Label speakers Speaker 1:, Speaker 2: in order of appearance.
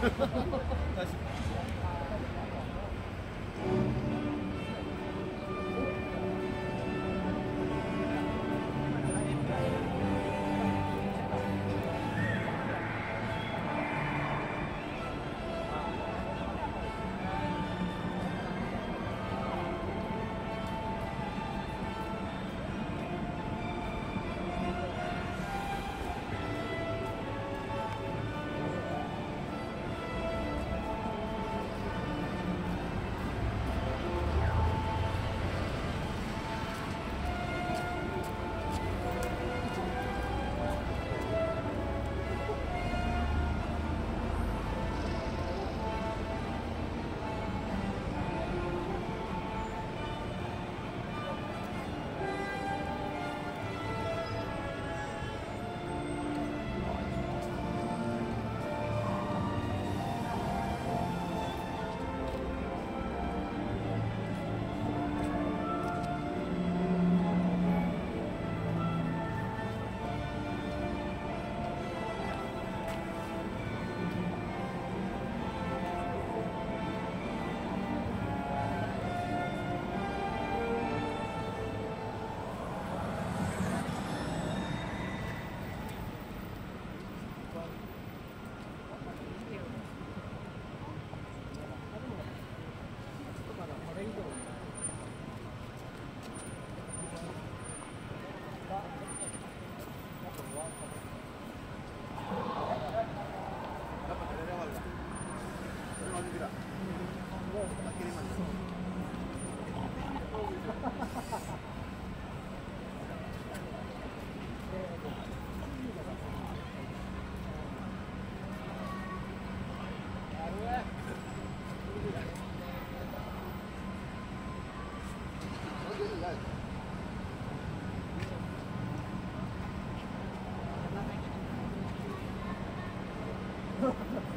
Speaker 1: 大丈夫
Speaker 2: Ha, ha, ha.